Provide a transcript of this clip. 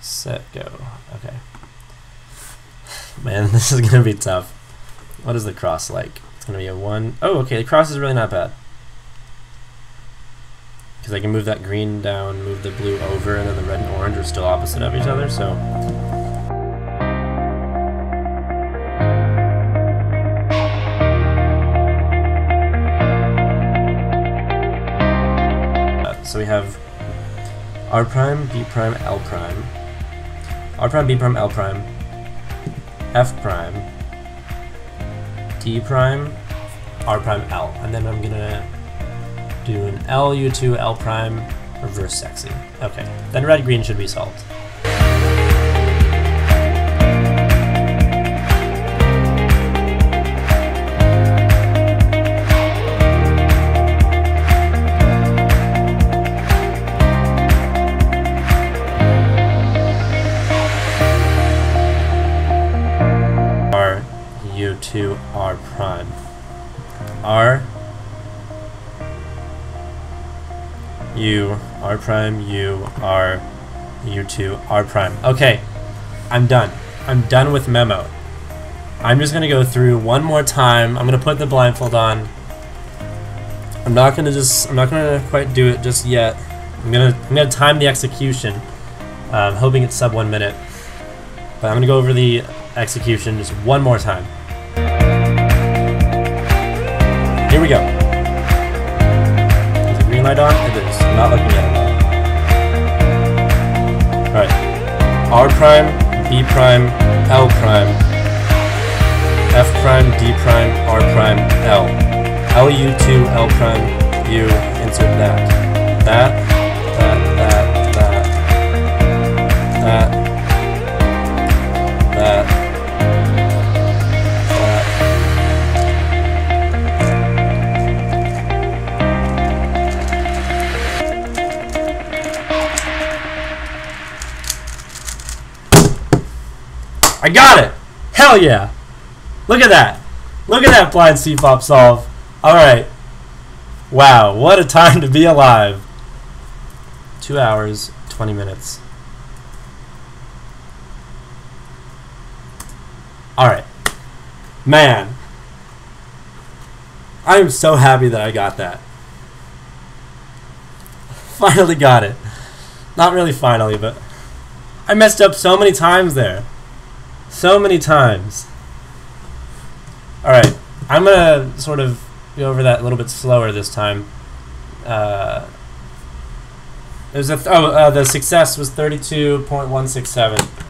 set, go. Okay. Man, this is gonna be tough. What is the cross like? It's gonna be a one. Oh, okay, the cross is really not bad. Because I can move that green down, move the blue over, and then the red and orange are still opposite of each other, so... So we have R prime, B prime, L prime, R prime, B prime, L prime, F prime, D prime, R prime, L, and then I'm gonna do an L, U2, L prime, reverse sexy. Okay, then red, green should be solved. U2, R prime. R, U, R prime, U, R, U2, R prime. Okay, I'm done. I'm done with memo. I'm just gonna go through one more time. I'm gonna put the blindfold on. I'm not gonna just, I'm not gonna quite do it just yet. I'm gonna, I'm gonna time the execution. I'm hoping it's sub one minute. But I'm gonna go over the execution just one more time. We go. Is the green light on? It is. Not looking at it. Alright. R prime, B prime, L prime, F prime, D prime, R prime, L. LU2, L prime, U, insert. That, that, I got it! Hell yeah! Look at that! Look at that blind CFOP solve. Alright. Wow, what a time to be alive. Two hours, 20 minutes. Alright. Man. I am so happy that I got that. Finally got it. Not really finally, but I messed up so many times there. So many times. Alright, I'm gonna sort of go over that a little bit slower this time. Uh, there's a th- oh, uh, the success was 32.167.